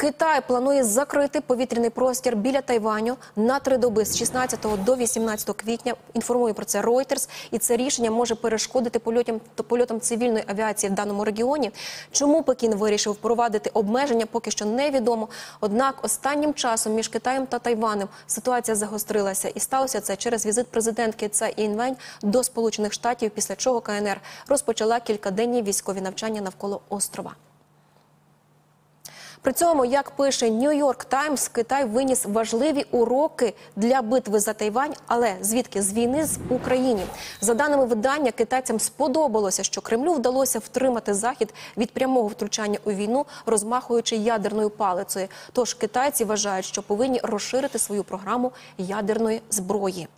Китай планує закрити повітряний простір біля Тайваню на три доби з 16 до 18 квітня. Інформує про це Reuters. І це рішення може перешкодити польотам, польотам цивільної авіації в даному регіоні. Чому Пекін вирішив впровадити обмеження, поки що невідомо. Однак останнім часом між Китаєм та Тайванем ситуація загострилася, і сталося це через візит президентки Цай Інвень до Сполучених Штатів, після чого КНР розпочала кількаденні військові навчання навколо острова. При цьому, як пише Нью-Йорк Таймс, Китай виніс важливі уроки для битви за Тайвань, але звідки з війни з Україні за даними видання, китайцям сподобалося, що Кремлю вдалося втримати захід від прямого втручання у війну, розмахуючи ядерною палицею. Тож китайці вважають, що повинні розширити свою програму ядерної зброї.